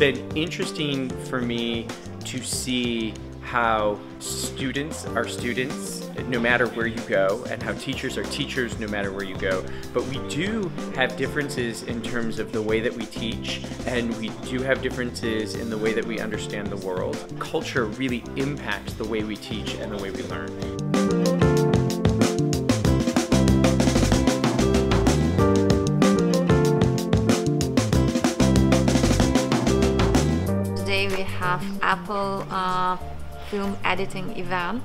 been interesting for me to see how students are students no matter where you go and how teachers are teachers no matter where you go. But we do have differences in terms of the way that we teach and we do have differences in the way that we understand the world. Culture really impacts the way we teach and the way we learn Apple uh, film editing event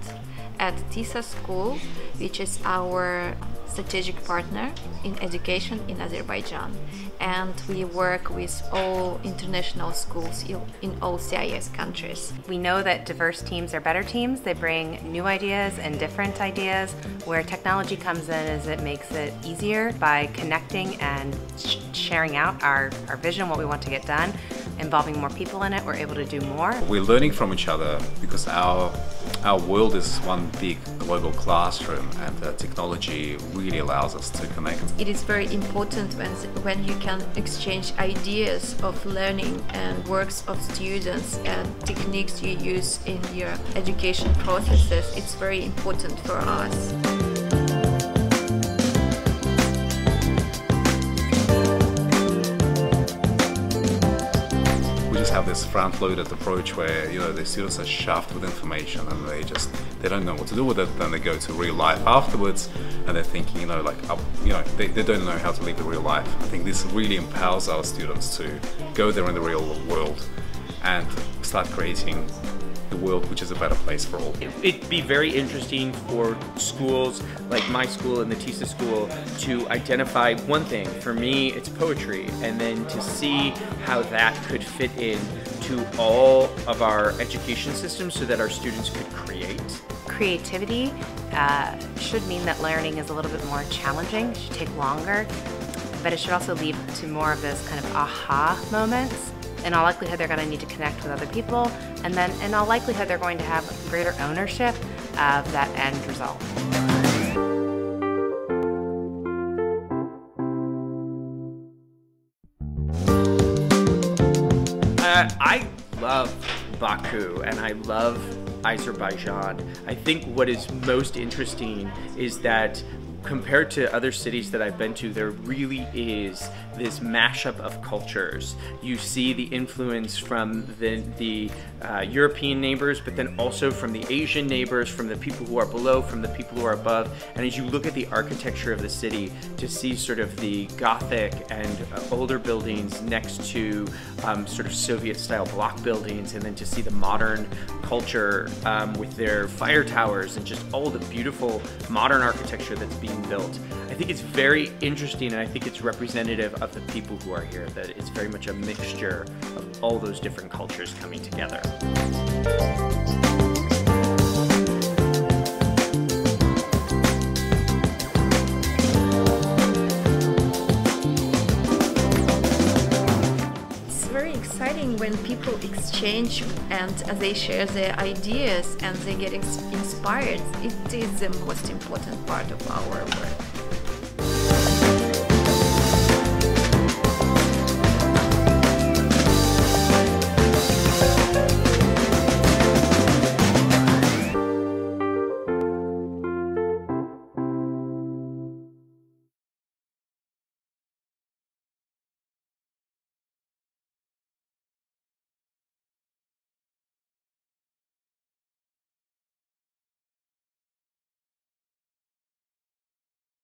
at TISA School, which is our strategic partner in education in Azerbaijan. And we work with all international schools in all CIS countries. We know that diverse teams are better teams. They bring new ideas and different ideas. Where technology comes in is it makes it easier by connecting and sh sharing out our, our vision, what we want to get done involving more people in it, we're able to do more. We're learning from each other because our our world is one big global classroom and technology really allows us to connect. It is very important when, when you can exchange ideas of learning and works of students and techniques you use in your education processes. It's very important for us. We just have this front-loaded approach where you know the students are shoved with information and they just they don't know what to do with it. Then they go to real life afterwards, and they're thinking, you know, like you know they, they don't know how to live the real life. I think this really empowers our students to go there in the real world and start creating the world which is a better place for all. It'd be very interesting for schools like my school and the TISA school to identify one thing. For me, it's poetry, and then to see how that could fit in to all of our education systems so that our students could create. Creativity uh, should mean that learning is a little bit more challenging, should take longer, but it should also lead to more of those kind of aha moments in all likelihood they're going to need to connect with other people and then in all likelihood they're going to have greater ownership of that end result. Uh, I love Baku and I love Azerbaijan. I think what is most interesting is that compared to other cities that I've been to, there really is this mashup of cultures. You see the influence from the, the uh, European neighbors, but then also from the Asian neighbors, from the people who are below, from the people who are above. And as you look at the architecture of the city, to see sort of the Gothic and uh, older buildings next to um, sort of Soviet style block buildings, and then to see the modern culture um, with their fire towers and just all the beautiful modern architecture that's being built. I think it's very interesting and I think it's representative of the people who are here, that it's very much a mixture of all those different cultures coming together. Exciting when people exchange and they share their ideas and they get inspired. It is the most important part of our work.